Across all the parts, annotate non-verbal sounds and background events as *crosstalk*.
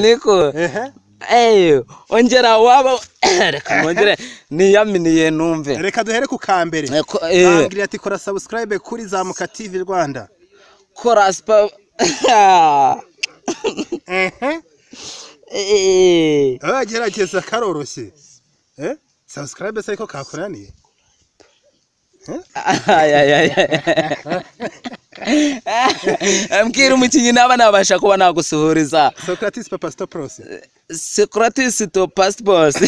niko ongera waba reka nongere niyaminiye numve reka duhere ku ka mbere bambwira ati kora sabusikarayibe kuri zamuka tivi rwanda kora sipa gerageza karoroshye sabusikarayibe se ariko kakoraniye Eh, eh, mukiri muchinyi navana vasha kuwana kusuhurisa socrates papastopros socrates papa stopros securatis to passport *laughs*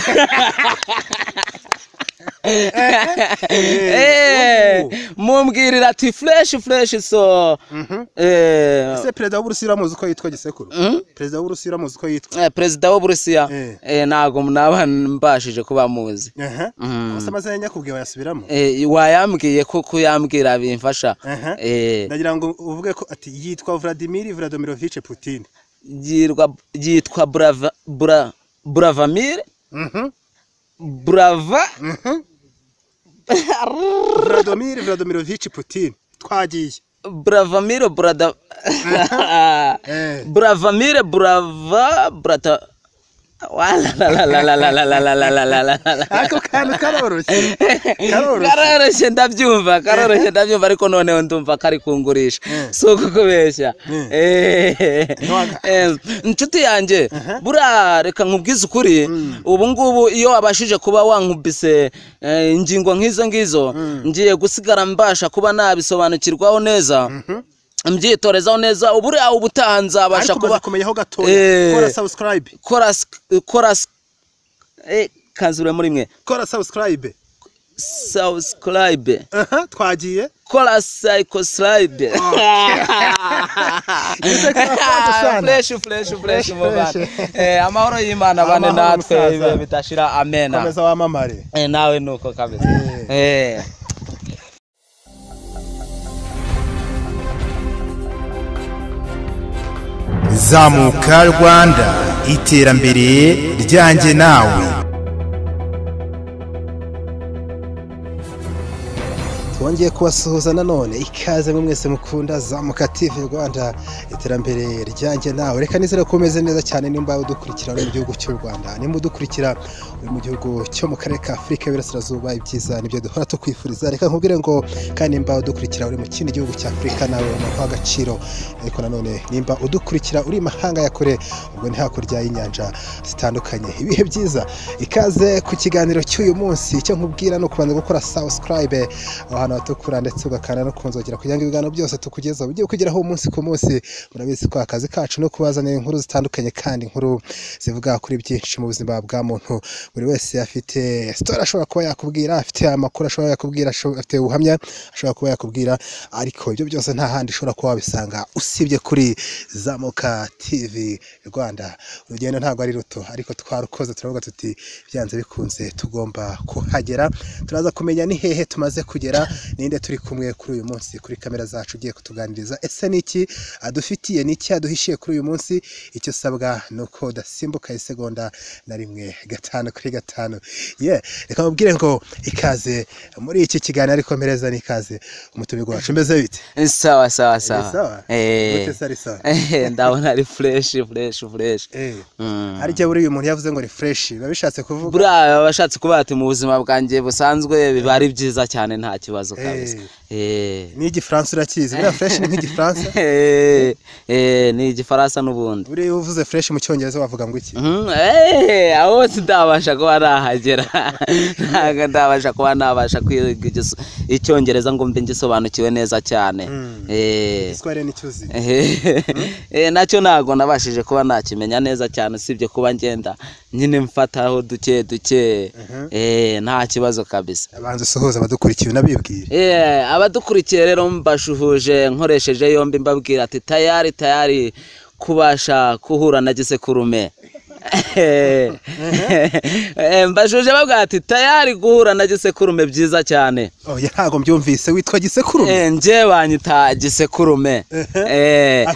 Eh, mumbwirira ati fresh fresh so eh, ese perezida w'uburusiya uramuzi uko yitwa gisekuru? Mm? perezida w'uburusiya uramuzi uko yitwa? Eh, perezida w'uburusiya. Eh. eh, ntabwo naba mbashije kuba muzi. Gusa amazina nyakubwiye wayasubiramo? Eh, wayambwiye ko kuyambwira bimfasha. Eh, ndagira ngo uvuge ko ati yitwa vladimir vladimirovich putin. ryitwa buravamire? Mhm. Burava? Mhm. *laughs* Buradomire buradomirovici putine twagiye. Buravamire burada eh. *laughs* buravamire burava burata ako kantu karoroshye karoroshye ndabyumva karoroshye ndabyumva ariko noneho ndumva kari kungurisha Mm. si ukukubeshya Mm. Eh, eh, inshuti yanjye buriya reka nkubwize ukuri ubu ngubu iyo wabashije kuba wankubise eh, ingingo nk'izo ngizo ngiye gusigara mbasha kuba nabisobanukirwaho neza mbyitorezaho neza ubu aho ubutaha nzabasha kuba kumenyaho gatoya. Eh. Kora sabusikarayibe kora kora eh, kazure muri mwe. Kora sabusikarayibe sabusikarayibe twagiye. Kora sayikosirayibe fureshi fureshi fureshi mu bantu amahoro y'imana abane natwe bidashira amena. Komeza wamamare. Eh, nawe nuko kabisa. Zamuka rwanda iterambere ryanjye nawe. Twongeye kubasuhuza nanone ikaze mwe mwese mukunda zamuka tv rwanda iterambere ryanjye nawe. Reka nizere ko umeze neza cyane nimba udukurikira uri mu gihugu cy'u rwanda. Nimba udukurikira uri mu gihugu cyo mu karere ka afurika y'iburasirazuba ibyiza ni byo duhora tukwifuriza. Reka nkubwire ngo kandi nimba udukurikira uri mu kindi gihugu cya afurika nawe umuha agaciro. Ariko nanone nimba udukurikira uri mahanga ya kure ubwo ni hakurya y'inyanja zitandukanye. Ibihe byiza ikaze ku kiganiro cy'uyu munsi. Icyo nkubwira ni ukubanza gukora subscribe aho hantu hatukura ndetse ugakanda no kunzogera kugira ngo ibiganiro byose tukugezaho bigiye kugeraho umunsi ku munsi murabizi ko akazi kacu no kubazanira inkuru zitandukanye kandi inkuru zivuga kuri byinshi mu buzima bwa muntu. Buri wese afite sitori ashobora kuba yakubwira afite amakuru ashobora yakubwira afite ubuhamya ashobora kuba yakubwira ariko ibyo byose nta handi ushobora kuba wabisanga usibye kuri zamuka tv rwanda. Urugendo ntabwo ari ruto ariko twarukoze turavuga tuti byanze bikunze tugomba kuhagera. Turaza kumenya ni hehe tumaze kugera ninde turi kumwe kuri uyu munsi kuri kamera zacu ugiye kutuganiriza. Ese ni iki adufitiye ni iki aduhishiye kuri uyu munsi? Icyo usabwa ni uko udasimbuka isegonda na rimwe gatanu kuri gatanu. Ye reka mubwire ngo ikaze. Muri iki kiganiro ariko mpereza ni ikaze. Umutumirwa wacu umeze bite? Sawa sawa sawa. eh. Sawa? Eh, ndabona ari fresh fresh Eh, Mm. harya buriya umuntu yavuze ngo ni fresh biba bishatse kuvuga. Buriya abashatse kuba ati mu buzima bwanjye busanzwe biba ari byiza cyane nta kibazo kabisa. Eh. Ni igifaransa urakizi. Buriya fresh ni nk'igifaransa? *laughs* Eh, eh, ni igifaransa n'ubundi. Buriya uvuze fresh mu cyongereza wavuga ngo iki? Mhm, eh, aho hose ndabasha kuba nahagera *laughs* ntabwo ndabasha kuba nabasha kwiga icyongereza ngo mbe ngisobanukiwe neza cyane. Mm. Eh, *laughs* eh, na cyo ntabwo nabashije kuba nakimenya neza cyane usibye kuba ngenda nyine mfataho duke duke. Eh, nta kibazo kabisa. Abanza usuhuza abadukurikiye unabibwire Eh, abadukurikiye rero mbashuhuje nkoresheje yombi mbabwira ati tayari tayari kubasha guhura na gisekurume Eh, mbashuje babwira ati tayari guhura na gisekurume byiza cyane. Oya ntabwo mbyumvise witwa gisekurume? Eh, nje banyita gisekurume. Eh,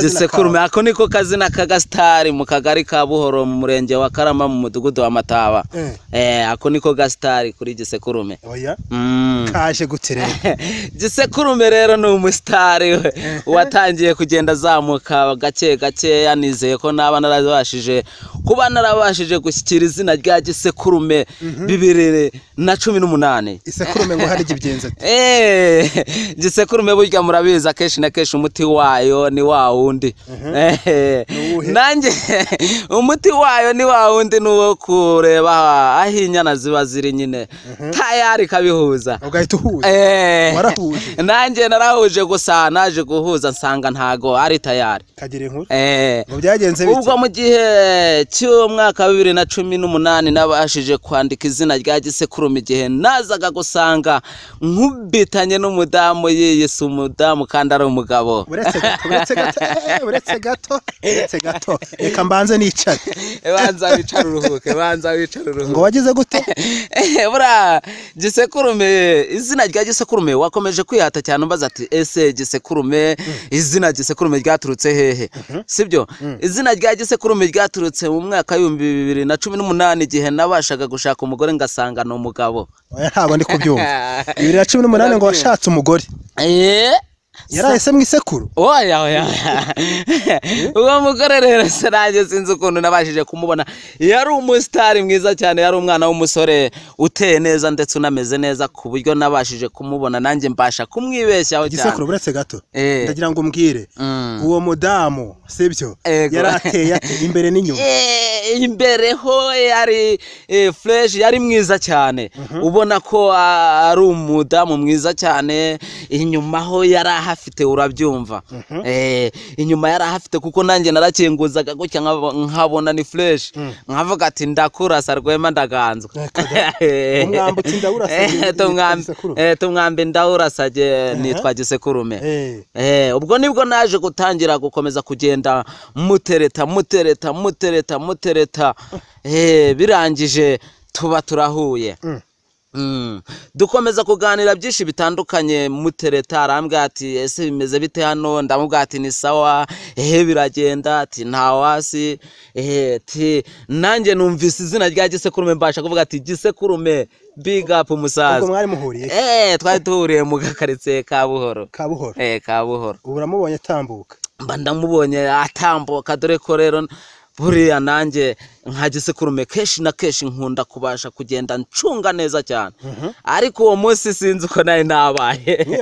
gisekurume ako niko kazina k'agasitari mu kagari ka buhoro mu murenge wa karama mu mudugudu wa mataba. Eh. Eh, ako niko gasitari kuri gisekurume. Oya Mm. kaje gute rero? *laughs* Gisekurume rero ni umusitari we. Watangiye kugenda azamuka gake gakeya nizeye ko naba narabashije kuba narabashije gushyikira izina rya gisekurume bibiri na cumi n'umunani. Isekurume ngo hari ibyenze ati. Eh, gisekurume burya murabizi akenshi na kenshi umuti wayo ni wa wundi. Eh, uwuhe? nanjye *laughs* umuti wayo ni wa wundi ni uwo kureba aho inyana ziba ziri nyine. Tayari kabihuza. Ugahita uhuza. Eh, Warahuje? nanjye narahuje gusa naje guhuza nsanga ntago ari tayari. Kagira inkuru. Eh, ubwo mu gihe cy'umwaka wa bibiri na cumi n'umunani nabashije kwandika izina rya gisekurume igihe nazaga gusanga nkubitanye n'umudamu yiyise umudamu kandi ari umugabo. Uretse gato uretse gato eh, reka mbanze nicare *laughs* banza wicare uruhuke banza wicare uruhuke. Ngo wagize gute? *laughs* Eh, buriya gisekurume izina rya gisekurume wakomeje kwihata cyane umbaza ati ese gisekurume izina gisekurume ryaturutse hehe? Sibyo? Izina rya gisekurume ryaturutse mu mwaka w'ibihumbi bibiri na cumi n'umunani igihe nabashaga gushaka umugore ngasanga ni umugabo. Ntabwo ndi kubyumva. *laughs* Bibiri na cumi n'umunani ngo washatse umugore. Eh, yarahise mu isekuru. Oya oya oya. uwo mugore rero se nanjye sinzi ukuntu nabashije kumubona. Yari umusitari mwiza cyane yari umwana w'umusore uteye neza ndetse unameze neza ku buryo nabashije kumubona. Nanjye mbasha kumwibeshyaho cyane. igisekuru uretse gato. Eh. ndagira ngo umbwire Mm. uwo mudamu sibyo? Yari ateye ate? Imbere n'inyuma? *laughs* Eh, imbere ho yari eh, fresh yari mwiza cyane. Ubona ko ari umudamu mwiza cyane. Inyuma ho yari ahafite urabyumva. Eh, inyuma yari ahafite kuko nanjye narakinguzaga gutya nkabo- nkabona ni fresh. Nkavuga ati ndakurasa rwema ndaganzwa tumwambi- ndawurasage nitwa gisekurume ubwo ni bwo naje gutangira gukomeza kugenda mutereta mutereta mutereta mutereta. Eh, birangije tuba turahuye. Mm. Mm. Dukomeza kuganira byinshi bitandukanye mutereta arambwira ati ese bimeze bite hano? Ndamubwira ati ni sawa. Ehe biragenda. Ati nta wasi. Ehe ati nanjye numvise izina rya gisekurume mbasha kuvuga ati gisekurume big up ubwo umusaza mwari muhuriye eh twari tuhuriye mu gakaritsiye ka buhoro. Ka buhoro eh ka buhoro. Ubu uramubonye atambuka? Mba ndamubonye atambuka dore ko rero buriya nanjye nka gisekurume kenshi na kenshi nkunda kubasha kugenda ncunga neza cyane. Ariko uwo munsi sinzi uko nari nabaye. *laughs*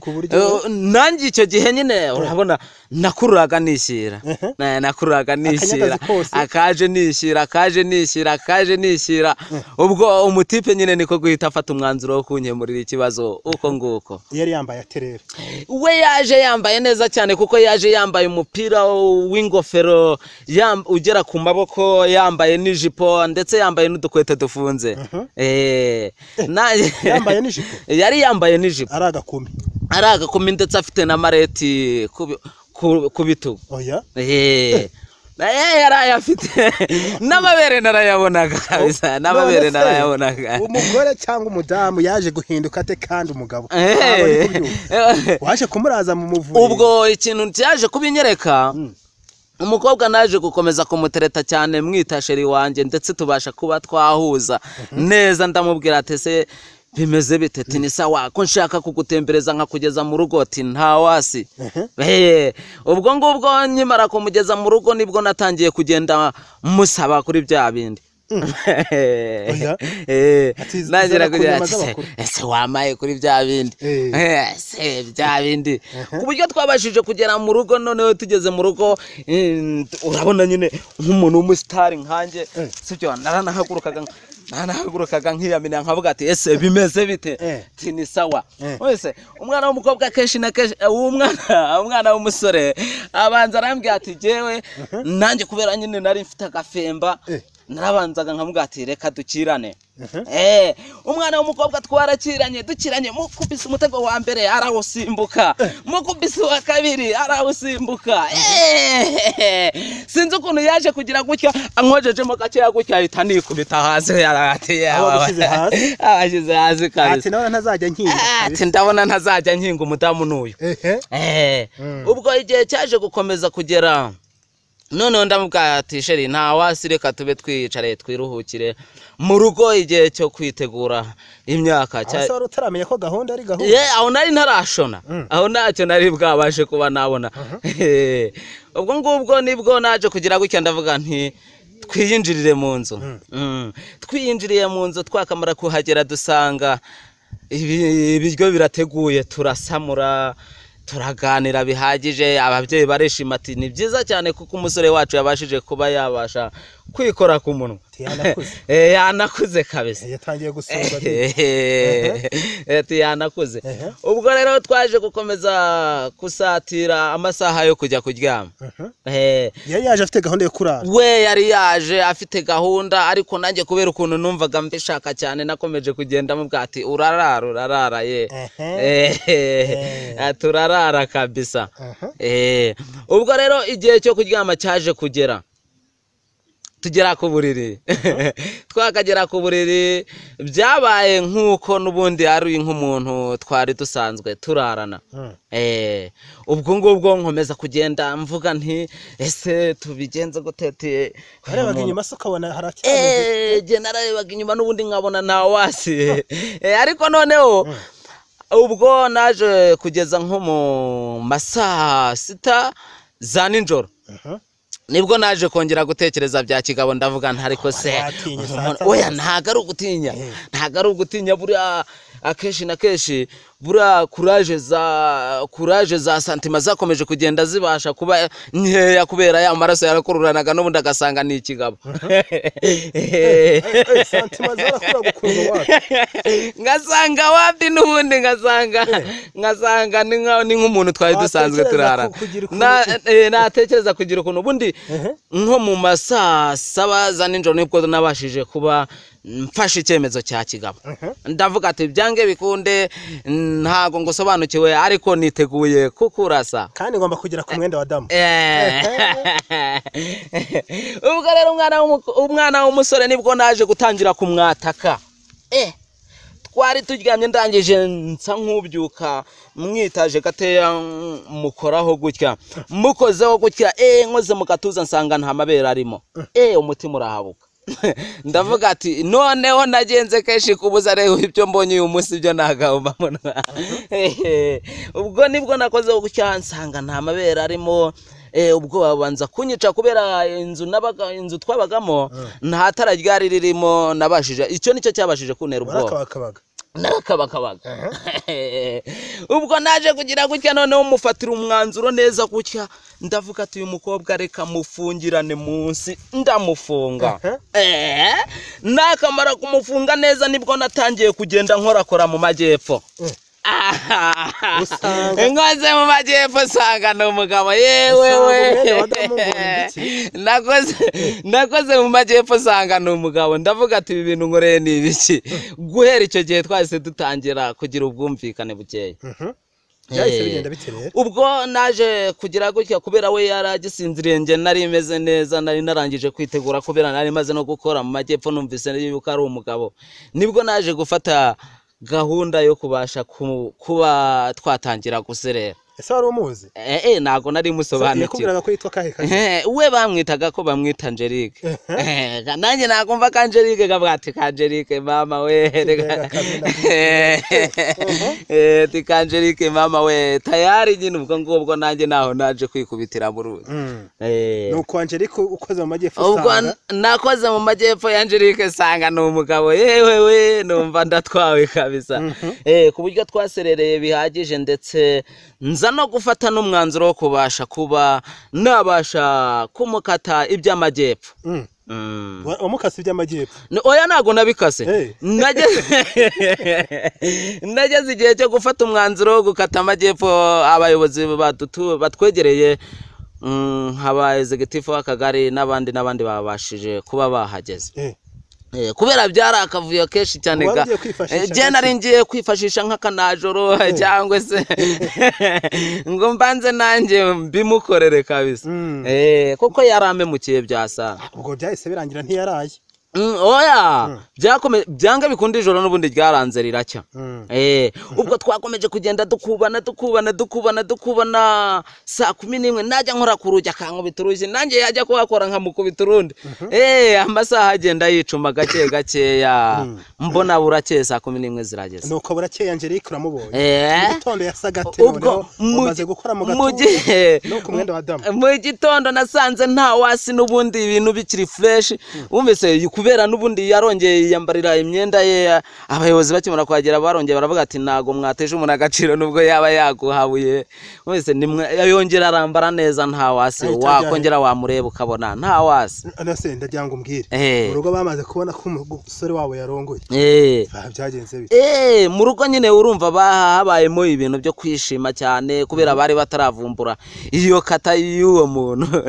Ku buryo- Eh, nanjye icyo gihe nyine urabona nakururaga nishyira Na- nakururaga nishyira akaje nishyira akaje nishyira akaje nishyira ubwo umutipe nyine niko guhita afata umwanzuro wo kunkemurira ikibazo uko nguko. Yari yambaye aterera we yaje yambaye neza cyane kuko yaje yambaye umupira w'ingofero ugera ku maboko yambaye n'ijipo ndetse yambaye n'udukweto dufunze. Eh, nanjye- *laughs* Yambaye n'ijipo? yari yambaye n'ijipo. Ari agakumi? Ari agakumi ndetse afite na mareti ku bi- ku- ku bitugu. Oya Eh, naye yari ayafite. *laughs* N'amabere narayabonaga kabisa n'amabere narayabonaga. Umugore cyangwa umudamu yaje guhinduka ate kandi umugabo. Eh. *laughs* waje kumuraza mu muvure ubwo ikintu cyaje kubinyereka umukobwa naje gukomeza kumutereta cyane mwita sheri wanjye ndetse tubasha kuba twahuza. Neza ndamubwira ati ese bimeze bite? Ni sawa? Ko nshaka kugutembereza nkakugeza mu rugo? Ati nta wasi. Eh, ubwo ngubwo nkimara kumugeza mu rugo ni bwo natangiye kugenda musaba kuri bya bindi. *laughs* *laughs* Eh, zera ku kugira nyama ati ese wamaye kuri bya bindi? Eh. Eh, bya bindi. Ku buryo twabashije kugera mu rugo noneho tugeze mu rugo eh, urabona nyine nk'umuntu w'umusitari nkanjye. Sibyo naranahagurukaga naranahagurukaga nkiyamina nkavuga ati ese bimeze bite? Eh. ati ni sawa. Eh. wese umwana w'umukobwa kenshi na kenshi eh, umwana *laughs* umwana w'umusore abanza arambwira ati jewe nanjye kubera nyine nari mfite agafemba Eh. Narabanzaga nkavuga ati reka dukirane. Eh, umwana w'umukobwa twarakiranye dukiranye. Mukubise umutego wa mbere arawusimbuka. Mukubise uwa kabiri arawusimbuka. Eh, sinzi ukuntu yaje kugira gutya ankojejemo gakeya gutya ahita nikubita hasi abashyize *laughs* hasi? Kabisa. Ati nawe ntazajya nkinga. Ati ndabona ntazajya nkinga umudamu n'uyu. Eh, Mm. ubwo igihe cyaje gukomeza kugera noneho ndamubwira ati sheri nta wasi reka tube twiyicare twiruhukire mu rugo igihe cyo kwitegura imyaka. Cya- ese wari utaramenya ko gahunda ari gahunda. Ye, aho nari ntarashona. Mm. aho ntacyo nari bwabashe kuba nabona. *laughs* Ubwo ngubwo ni bwo naje kugira gutya ndavuga nti twiyinjirire mu nzu. Mm. twiyinjiriye mu nzu twakamara kuhagera dusanga ibi- ibiryo birateguye turasamura turaganira bihagije ababyeyi barishima ati ni byiza cyane kuko umusore wacu yabashije kuba yabasha kwikora ku munwa. *laughs* Yanakuze *laughs* Eh, yanakuze kabisa. Yatangiye gusurwa ati *laughs* yanakuze ubwo rero twaje gukomeza gusatira amasaha yo kujya kuryama. Eh, yari yaje afite gahunda yo kurara. We yari yaje afite gahunda ariko nanjye kubera ukuntu numvaga mbishaka cyane nakomeje kugenda mubwira ati urarara urarara ye. Ehe. Eh, ati urarara kabisa. Eh, ubwo rero igihe cyo kuryama cyaje kugera tugera ku buriri. *laughs* Twakagera ku buriri byabaye nk'uko n'ubundi ari nk'umuntu twari dusanzwe turarana. Mm. Eh, ubwo ngubwo nkomeza kugenda mvuga nti ese tubigenze gutete warebaga inyuma se ukabona haracyameze Eh, jye nararebaga inyuma n'ubundi nkabona nta wasi. Eh, ariko noneho ubwo naje kugeza nko mu masaa sita za nijoro. Aha. Ni bwo naje kongera gutekereza bya kigabo ndavuga nti ariko se oya ntago ari ugutinya Eh. ntago ari ugutinya buriya akenshi na kenshi buriya kuraje za kuraje za santima zakomeje kugenda zibasha kuba nkeya kubera ya maraso yarakururanaga n'ubundi agasanga ni ikigabo ngasanga wapi n'ubundi ngasanga ngasanga ni nk'umuntu twari dusanzwe Watekereza turara. ku- kugira ukuntu- Na- eh, natekereza kugira ukuntu ubundi nko mu masaa saba za nijoro ni bwo nabashije kuba mfashe icyemezo cya kigabo. Ndavuga ati byange bikunde ntago ngusobanukiwe ariko niteguye kukurasa. Kandi ngomba kugera ku mwenda wa damu. Eh. *laughs* ubwo rero umwana w'umu- umwana w'umusore ni bwo naje gutangira kumwataka. Eh, twari turyamye ndangije nsa nk'ubyuka mwitaje gateya mukoraho gutya. Mukozeho gutya eh nkoze mu gatuza nsanga nta mabere arimo. Eh umutima urahabuka. *laughs* ndavuga ati noneho nagenze kenshi kubuza rero ibyo mbonye uyu munsi ibyo nagahomba munwa *laughs* ubwo ni bwo nakozeho gutya nsanga nta mabere arimo eh, ubwo babanza kunyica kubera inzu nabaga inzu twabagamo nta tara ryari ririmo nabashije. Icyo ni cyo cyabashije kuntera ubwoba. Narakabakabaga *laughs* ubwo naje kugira gutya noneho mufatira umwanzuro neza gutya ndavuga ati uyu mukobwa reka mufungirane munsi ndamufunga. Eh, nakamara kumufunga neza ni bwo natangiye kugenda nkorakora mu majyepfo. Nkoze mu majyepfo usanga ni umugabo yewe we nakoze mu majyepfo usanga ni umugabo ndavuga ati ibi bintu nkoreye ni ibiki guhera icyo gihe twahise dutangira kugira ubwumvikane bukeya. Byahise Eh. ubwo naje kugira gutya kubera we yari agisinziriye njye nari meze neza nari narangije kwitegura kubera nari maze no gukora mu majyepfo numvise yuko ari umugabo. Nibwo naje gufata gahunda yo kubasha ku- kuba twatangira guserera. Ese wari umuzi? Eh, eh, ntabwo nari musobanukiwe yakubwiraga ko yitwa kahe Eh, we bamwitaga ko bamwita Angelique. Nanjye nakumva ka Angelique kavuga ati ka Angelique mama we. Ati *laughs* ka Angelique mama we. Tayari nyine ubwo ngubwo nanjye naho naje kwikubitira mu ruzi. Mm. Ni uko Angelique ukoze mu majyepfo ubwo usanga nakoze mu majyepfo ya Angelique sanga ni umugabo. Yewe we numva ndatwawe kabisa. Eh, ku buryo twaserereye bihagije ndetse nza no gufata n'umwanzuro wo kubasha kuba nabasha kumukata iby'amajyepfo Mm. Mm. Wa- wamukase iby'amajyepfo oya ntabwo nabikase. *laughs* Nageze- igihe cyo gufata umwanzuro wo gukata amajyepfo abayobozi batwegereye mm, nk'aba executive w'akagari n'abandi n'abandi babashije kuba bahageze kubera byari akavuyo kenshi cyane ga Eh, nari ngiye kwifashisha nk'akanajoro *laughs* cyangwa se *laughs* ngo mbanze nanjye mbimukorere kabisa. Mm. Eh, kuko yari amemukiye byasa ubwo byahise birangira ntiyaraye. Oya! Byakome byanga bikunda ijoro n'ubundi ryaranze riracya. Mm. Eh, ubwo twakomeje kugenda dukubana dukubana dukubana dukubana. Saa kumi n'imwe najya nkora ku rugi akankubita urugi nanjye yajya kuhakora nkamukubita urundi Eh, amasaha agenda yicuma gake gakeya. Mbona burakeye saa kumi n'imwe zirageze. Nuko burakeye angelique uramubonye Eh, mu gitondo yasaga ate ubwo mu gitondo nasanze nta wasi n'ubundi ibintu bikiri fureshi wumvise kubera n'ubundi yarongeye yiyambarira imyenda ye abayobozi bakimara kuhagera barongeye baravuga ati ntago mwateje umuntu agaciro nubwo yaba yaguhabuye. Wese yongera arambara neza nta wasi wakongera wamureba ukabona nta wasi. Ndagira ngo umbwire Eh. mu rugo bamaze kubona ko umusore wabo yarongoye. Eh. Byagenze bite? Eh, mu rugo nyine urumva ba- habayemo ibintu byo kwishima cyane kubera bari bataravumbura iyo kata y'uwo muntu. *laughs*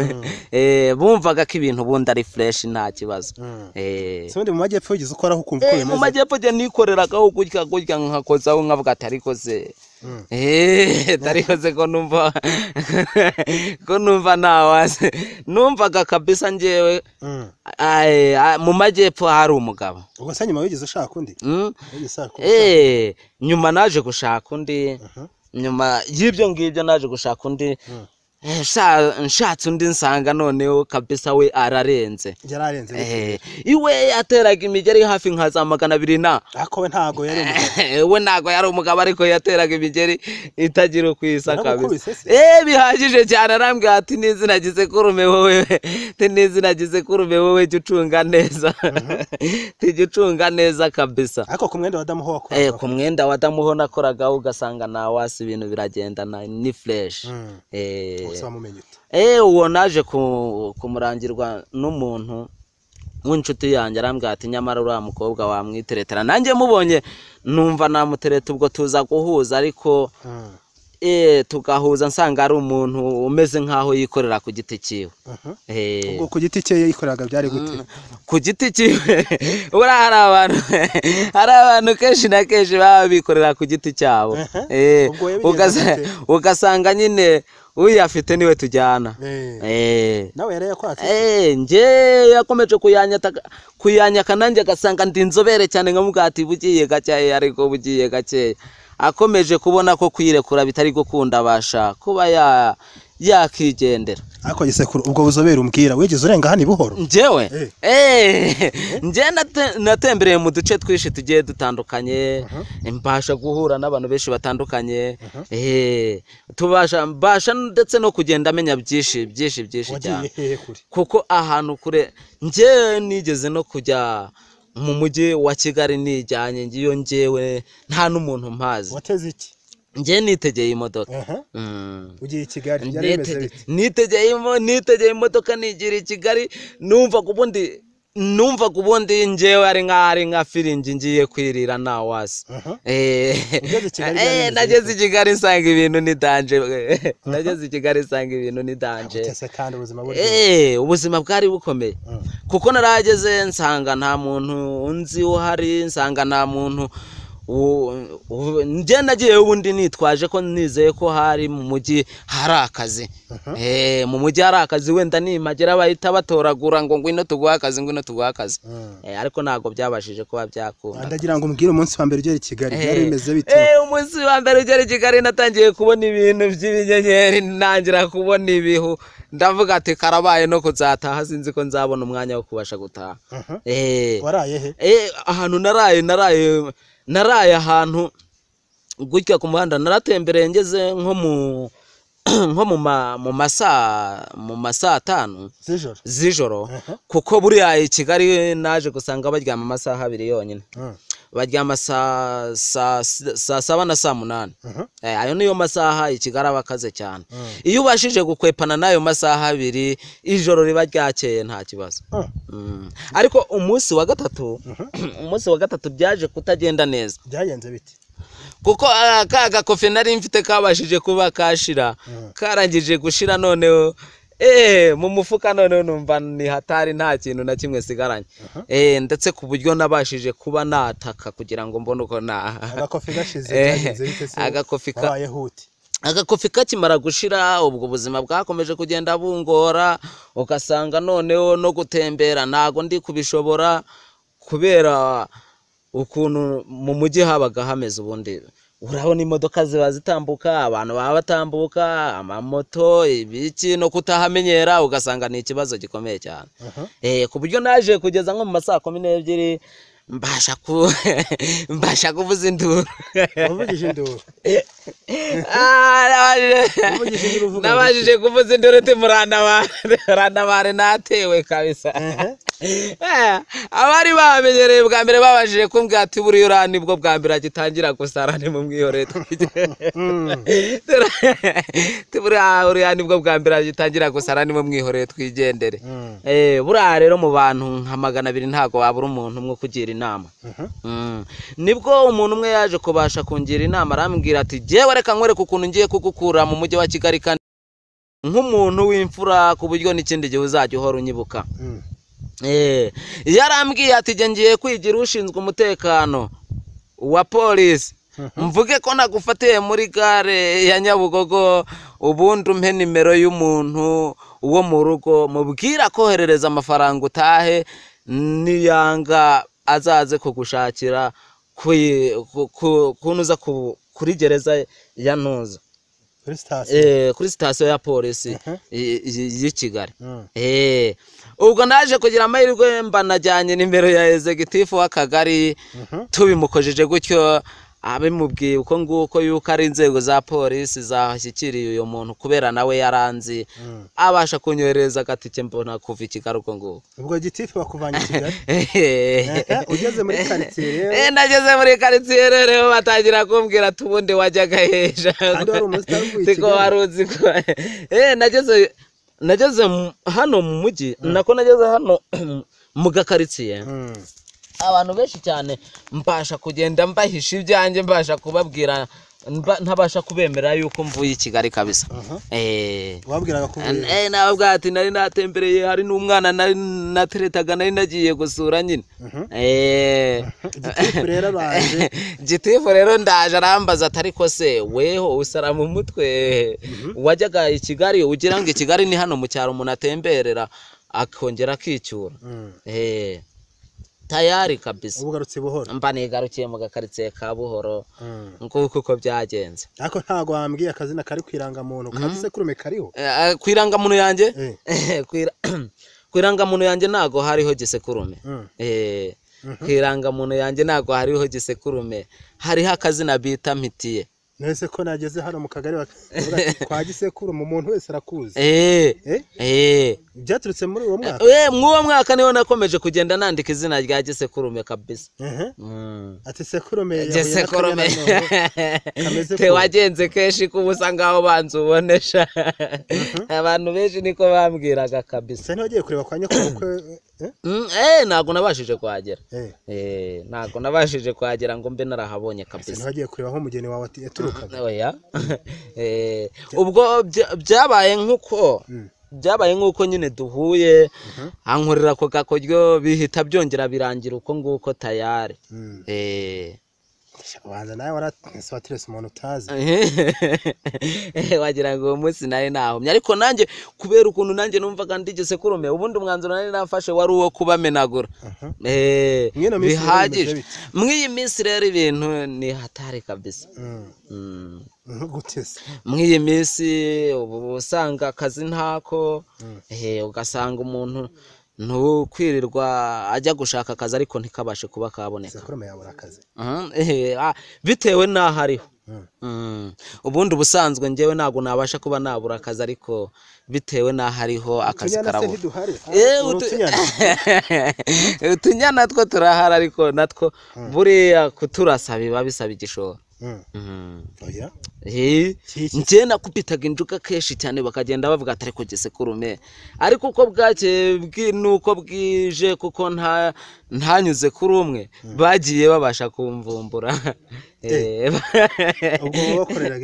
Eh, bumvaga ko ibintu ubundi ari fureshi nta kibazo. Eh. si ubundi mu majyepfo wigeze ukoraho ukumva uko Eh, mu bimeze majyepfo njye nikoreragaho gutya gutya nkakozaho nkavuga ariko se Mm. Eh, ariko se ko numva ko numva nta wase numvaga kabisa njyewe Mm. mu majyepfo hari umugabo ubwo se nyuma wigeze ushaka undi Mm? Eh, nyuma naje gushaka undi Mhm. nyuma y'ibyo ngibyo naje gushaka undi Mm. Nshatse undi nsanga noneho kabisa we ararenze. Yararenze? Eh, iwe yateraga imigeri hafi nka za magana abiri na? We ntago yari umugabo. We ntabwo yari umugabo ariko yateraga imigeri itagira uko isa kabisa. eh bihagije cyane arambwira ati n'izina gize kurume wowe ati n'izina gize kurume wowe jya ucunga neza. *laughs* Tujya ucunga neza kabisa. Ariko ku mwenda wa damu ho Eh, wakoraga ku mwenda wa damuho nakoragaho ugasanga nta wasi ibintu biragendana ni fureshi Mm. Eh, uwo naje ku- kumurangirwa n'umuntu w'inshuti yanjye arambwira ati nyamara uriya mukobwa wamwiteretera nanjye mubonye numva namutereta ubwo tuza guhuza ariko Mm. eh, tugahuza nsanga ari umuntu umeze nk'aho yikorera ku giti cyiwe. Ubwo ku giti cye yikoraga byari gute? Ku giti cyiwe? *laughs* Buriya hari abantu *laughs* hari abantu kenshi na kenshi baba bikorera ku giti cyabo. Gute? ugasanga nyine uyafite ni we tujyana Eh. Eh. nawe yari yakwatse Eh, yakomeje kuyanyaka nanjye agasanga ndi inzobere cyane nkamubwira ati bugiye gakeya ariko bugiye gakeya akomeje kubona ko kwirekura bitari gukunda abasha kuba ya yakigendera ariko gisekuru ubwo buzobere umbwira wigeze urenga hano buhoro? Njyewe Eh. eh njye nate- natembereye mu duce twinshi tugiye dutandukanye. Mbasha guhura n'abantu benshi batandukanye. Eh tubasha mbasha ndetse no kugenda amenya byinshi byinshi byinshi cyane. kuko ahantu kure njye nigeze no kujya mu mujyi wa kigali nijyanye ngiyo njyewe nta n'umuntu mpazi. Wateze iki? Njye nitegeye imodoka. Aha. Mm. ugiye i kigali? Nitegeye imo- nitegeye imodoka nigira i kigali numva ku bundi numva ku bundi njyewe ari nkaho ari nka firingi ngiye kwirira nta wasi. Eh, *laughs* eh, *laughs* nageze i kigali nsanga ibintu ni danje nageze i kigali nsanga ibintu ni danje utese kandi ubuzima Eh, bwari bukomeye. Mm. kuko narageze nsanga nta muntu unzi uhari nsanga nta muntu njye nagiye ubundi nitwaje ko nizeye ko hari mu mujyi hari akazi. Eh, mu mujyi hari akazi wenda nimagera bahita batoragura ngo ngwino tuguhe akazi ngwino tuguhe akazi. Mm. Eh, ariko ntabwo byabashije kuba byakunda. Ndagira ngo umbwire umunsi wa mbere ugera i kigali byari Eh, bimeze bite? Umunsi wa mbere ugera i kigali natangiye kubona ibintu by'ibinyenyeri ntangira kubona ibihu. Ndavuga ati karabaye no kuzataha sinzi ko nzabona umwanya wo kubasha gutaha. Aha. Waraye he? Ahantu naraye naraye naraye ahantu gutya ku muhanda naratembereye ngeze nko mu *clears throat* nko mu ma mu masaa mu masaa atanu z'ijoro. kuko buriya i kigali naje gusanga baryama amasaha abiri yonyine. Mm. Baryama saa saba na saa munani. Eh, ayo niyo masaha i kigali aba akaze cyane Mm. iyo ubashije gukwepana n'ayo masaha abiri ijoro riba ryakeye nta kibazo Mm. Mm. ariko umunsi wa gatatu umunsi wa gatatu byaje kutagenda neza byagenze bite kuko ah, ka gakofe nari mfite kabashije kuba kashira Mm. karangije gushira noneho eh mu mufuka noneho numva ni hatari nta kintu na kimwe sigaranye eh ndetse ku buryo nabashije kuba nataka kugira ngo mbone uko na agakofi gashize Eh, agakofi ka- wabaye huti? Agakofi kakimara gushira ubwo buzima bwakomeje kugenda bungora ugasanga noneho no gutembera ntago ndi kubishobora kubera ukuntu mu mujyi habaga hameze ubundi urabona imodoka ziba zitambuka abantu baba batambuka amamoto ibiki no kutahamenyera ugasanga ni ikibazo gikomeye cyane. Eh ku buryo naje kugeza nko mu masaa kumi n'ebyiri mbasha ku *laughs* mbasha kuvuza induru. Wavugije induru. *laughs* Ah, nabashije kuvuza induru uti murandabare *laughs* natewe kabisa. Eh, abari bamenyereye bwa mbere babashije kumbwira ati buriya uriya ni bwo bwa mbere agitangira gusara ni mu mwihorere buriya uriya ni bwo bwa mbere agitangira gusara ni mu mwihorere twigendere. Mm. Eh, buriya rero mu bantu nka magana abiri ntabwo wabura umuntu umwe ukugira inama Mhm. Mm. ni bwo umuntu umwe yaje kubasha kungira inama arambwira ati jyewe reka nkwereke ukuntu ngiye kugukura mu mujyi wa kigali kandi nk'umuntu w'imfura ku buryo n'ikindi gihe uzajya uhora unyibuka Mm. Eh, yarambwiye ati jye ngiye kwigira ushinzwe umutekano wa polisi mvuge ko nagufatiye muri gare ya nyabugogo ubundi umpe nimero y'umuntu wo mu rugo mubwira koherereza amafaranga utahe niyanga azaze kugushakira kunuza ku- kuri gereza ya ntuza kuri sitasiyo? Eh, kuri sitasiyo ya polisi y'i kigali. Mm. Eh, ubwo naje kugira amahirwe mba najyanye nimero ya ezegitifu w'akagari. Tubimukojeje gutyo. Abimubwiye uko nguko yuko ari inzego za polisi zashyikiriye uyu muntu kubera nawe yaranzi Mm. abasha kunyohereza agatike mbona kuva i kigali uko nguko. Ubwo gitifu bakuvanye i kigali? *laughs* Eh, ugeze muri karitsiye rero. Eh, nageze muri karitsiye rero batangira kumbwira ati ubundi wajyaga i Siko wari uzi ko eh nageze nageze hano mu mujyi nako nageze hano *clears throat* mu gakaritsiye. Mm. Abantu benshi cyane mbasha kugenda mbahisha ibyanjye mbasha kubabwira ntabasha kubemera yuko mvuye i kigali kabisa. Eh. Wabwiraga ko uvuye? Eh, nababwira ati nari natembereye hari n'umwana nari nateretaga nari nagiye gusura nyine. Mhm. Eh, *laughs* gitifu rero ndaje arambaza ati ariko se weho usara mu mutwe. Wajyaga i kigali ugira ngo i kigali ni hano mu cyaro umuntu atemberera akongera akicyura Mm. Eh, tayari kabisa. Ubu ugarutse buhoro. Mba nigarukiye mu gakaritsiye ka buhoro. Mm. nguko uko byagenze. Ariko ntabwo wambwiye akazina kari ku irangamuntu. Kazi sekurume kariho? Eh, ku irangamuntu yanjye? Eh. ku ira- *clears throat* ku irangamuntu yanjye ntago hariho gisekurume Mm. Eh, ku irangamuntu yanjye ntago hariho gisekurume hariho akazina bita mpitiye. Nese ko nageze hano mu kagari *laughs* kwa gisekurume umuntu wese arakuzi. Eh, Eh? eh. byaturutse muri uwo mwaka? Eh, mw'uwo mwaka ni ho nakomeje kugenda nandika izina rya gisekurume kabisa. Mm. ati sekurume gisekurume wagenze kenshi ko ubusa ngaho banza ubonesha. Abantu benshi niko bambwiraga kabisa. Se ntiwagiye kureba kwa eh ntabwo nabashije kuhagera Eh. eh ntabwo nabashije kuhagera ngo mbe narahabonye kabisa ntiwagiye kureba aho umugeni wawe ati- yaturukaga oya *laughs* eh ubwo bya- byabaye nk'uko Mm. byabaye nk'uko nyine duhuye ankorera ako gakoryo bihita byongera birangira uko nguko tayari Mm. eh ubanza nawe waratese waterese umuntu utazi *laughs* wagira ngo uwo munsi nari nahumye ariko nanjye kubera ukuntu nanjye numvaga ndigeze kurume ubundi umwanzuro nari nafashe wari uwo kubamenagura. Eh, bihagije mw'iyi minsi rero ibintu ni hatari kabisa Mm. Mm. Se mw'iyi minsi uba usanga akazi ntako Mm. eh, ugasanga umuntu ntukwirirwa ajya gushaka akazi ariko ntikabashe kuba kaboneka. Ah, bitewe n'aho ariho. Mm. Mm. ubundi ubusanzwe njyewe ntabwo nabasha kuba nabura akazi ariko bitewe n'aho ariho akazi karabura. ntiduhari. Eh, utunyana *laughs* utunyana two turahari ariko natwo buriya kuturasa biba bisaba igishoro. Mm. Mhm. oya Eh, Kiki. njye nakupitaga injuga kenshi cyane bakagenda bavuga ati ariko gisekurume ariko uko bwakeye bwi- nuko bwije kuko nta ntanyuze kuri umwe bagiye babasha kumvumbura. Eh, *laughs* bakuvumbura.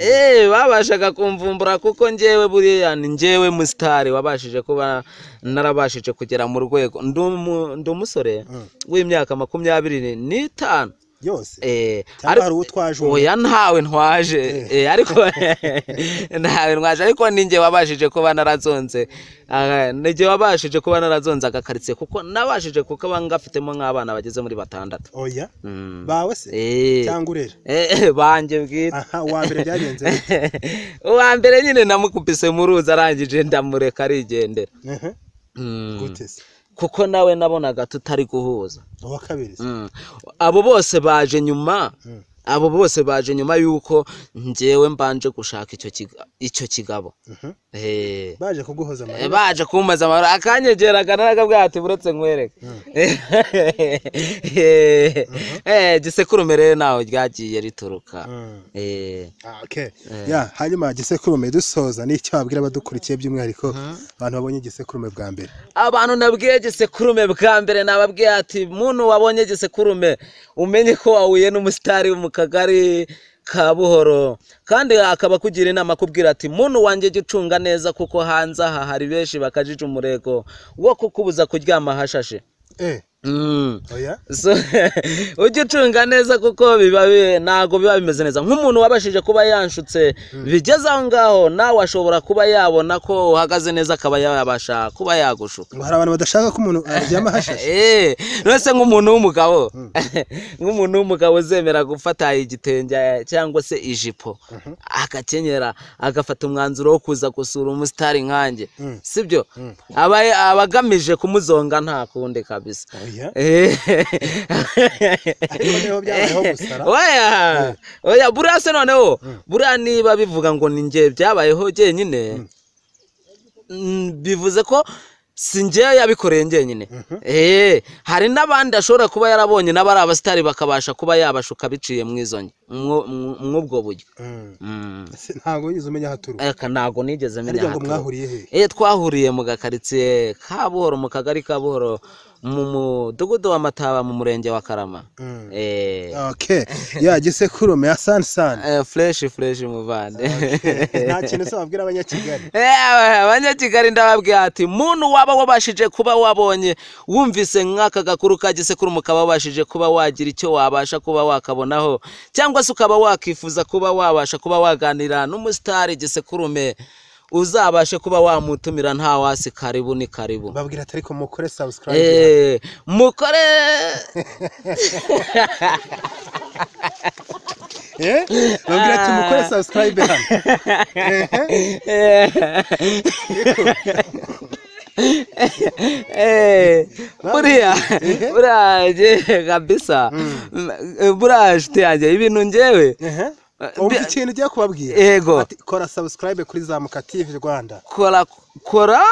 Eh, babashaga kumvumbura kuko njyewe buriya ni njyewe musitari wabashije kuba narabashije kugera mu rwego. Ndi umu- ndi umusore w'imyaka makumyabiri n'itanu. Yose Eh, hari uwo utwaje ubu oya ntawe ntwaje. Eh, ariko *laughs* ntawe ntwaje. Ariko ninjye wabashije kuba narazonze. Ninjye wabashije kuba narazonze agakaritsiye kuko nabashije kuko ngafitemo nk'abana bageze muri batandatu. Oya? Mm. bawe se? Eh. cyangwa urera? Eh, *laughs* banjye bwite uwa mbere byagenze *laughs* uwa mbere nyine namukubise mu ruzi arangije ndamureka arigendera. Mm. gute se? Kuko nawe nabonaga tutari guhuza Mm. abo bose baje nyuma Mm. Abo bose baje nyuma y'uko njyewe mbanje gushaka icyo kiga- icyo kigabo. Mhm. Eh. baje kuguhoza Eh, amarira baje kumbaza amahoro akanyegeraga naragabwira ati buretse nkwereke. *laughs* Eh, gisekurume rero naho ryagiye rituruka. Mm. Eh. Ah, hanyuma gisekurume dusoza n'icyo wabwira abadukurikiye by'umwihariko abantu babonye gisekurume bwa mbere? Abantu nabwiye gisekurume bwa mbere nababwiye ati muntu wabonye gisekurume umenye ko wahuye n'umusitari mu kagari ka buhoro. Kandi akaba akugira inama akubwira ati muntu wanjye jya ucunga neza kuko hanze aha hari benshi bakajije umurego wo kukubuza kuryama hashashe. Eh Mm. So, *laughs* ujye ucunga neza kuko biba bi- ntabwo biba bimeze neza. Nk'umuntu wabashije kuba yanshutse bigeze aho ngaho nawe ashobora kuba yabona ko uhagaze neza akaba yabasha kuba yagushuka. Hari abantu badashaka ko umuntu aryama *laughs* hashashe? Eh, nose nk'umuntu w'umugabo. *laughs* Nk'umuntu w'umugabo uzemera gufata igitenge cyangwa se ijipo agakenyera agafata umwanzuro wo kuza gusura umusitari nkanjye. Mm. sibyo? Aba aba agamije kumuzonga nta kundi kabisa. *laughs* oya Eh. gusara. Oya oya buriya se noneho. Buriya niba bivuga ngo ni njye byabayeho jyenyine mm, bivuze ko si njyewe yabikoreye njyenyine Eh, hari n'abandi ashobora kuba yarabonye n'abari abasitari bakabasha kuba yabashuka biciye mu izo mw'ubwo buryo. Mm. Mm. Ntabwo wigeze umenya aho aturuka. Ntabwo nigeze menya he? Eh, twahuriye mu gakaritsiye ka buhoro mu kagari ka buhoro. Mu mudugudu wa mataba mu murenge wa karama. Mm. Eh, okay ya gisekurume ya sansani eh, fresh fresh muvande. Nta kintu se wabwira abanyakigali? *laughs* Eh, abanyakigali ndababwira ati muntu waba wabashije kuba wabonye wumvise nk'aka gakuru ka gisekurume ukaba wabashije kuba wagira icyo wabasha kuba wakabonaho cyangwa se ukaba wakifuza kuba wabasha kuba waganira n'umusitari gisekurume uzabashe kuba wamutumira nta wasi karibu ni karibu. Babwira ati ariko mukore subscribe. Eh, mukore! *laughs* Eh? Babwira ati mukore subscribe hano. Eh, buriya buriya kabisa. Eh, buriya nshuti yanjye ibintu njyewe Ehe. umva ikintu ugiye kubabwira? Yego. Kora subscribe kuri zamuka tv rwanda. Kora kora?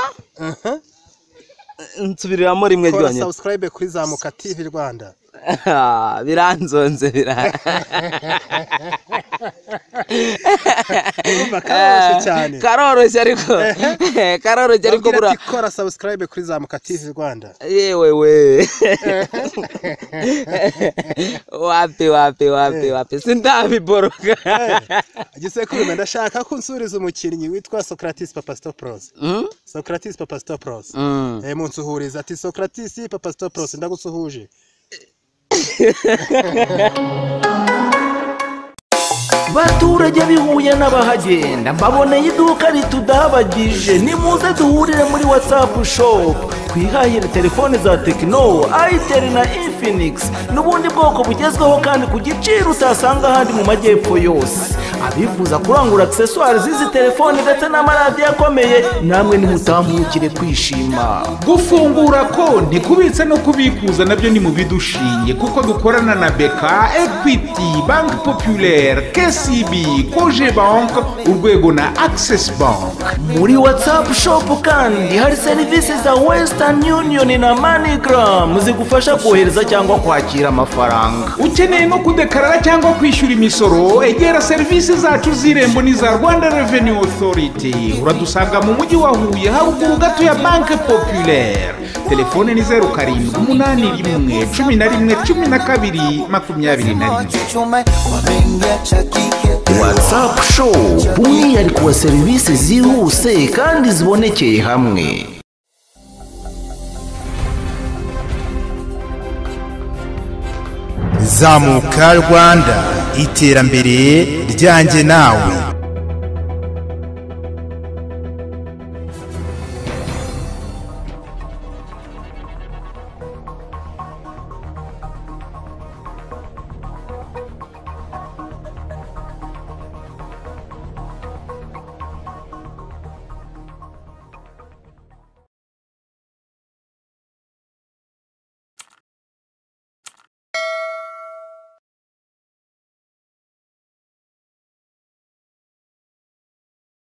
Nsubiriramo rimwe kora ryonyine. subscribe kuri zamuka tv rwanda. Biranzonze bira Urumva karoroshye cyane karoroshye ariko karoroshye ariko ati kora subscribe kuri zamuka tv rwanda yewe we wapi wapi wapi wapi sindabiboroga gisekurume ndashaka ko unsuriza umukinnyi witwa socrates papa stopros Mm? socrates papa stopros Mm. eh munsuhuriza ati socrates papa stopros ndagusuhuje *laughs* baturage b'ihuye n'abahagenda mbaboneye iduka ritudabagije nimuze duhurire muri watsapu shopu twihahire telefone za tekino ayiteri na infinix. N'ubundi bwoko bugezweho kandi ku giciro utasanga ahandi mu majyepfo yose. Abifuza kurangura akiseswari z'izi telefone ndetse n'amaradiyo akomeye namwe nimutambukire kwishima. Gufungura konti kubitsa no kubikuza na byo ni mu bidushinge kuko dukorana na beka equity banki populaire kcb koje bank urwego na access bank muri watsapu shopu kandi hari serivisi za wesitani yuniyoni na manigaramu zigufasha kohereza cyangwa kwakira amafaranga. Ukeneye no kudekarara cyangwa kwishyura imisoro egera serivisi serivisi zacu z'irembo n'iza rwanda revenue authority. Uradusanga mu mujyi wa huye haruguru gato ya banke populaire. Telefone ni zeru karindwi umunani rimwe cumi na rimwe cumi na kabiri makumyabiri na rimwe. Watsapu shopu umwihariko wa serivisi zihuse kandi zibonekeye hamwe. Zamuka rwanda iterambere ryanjye nawe.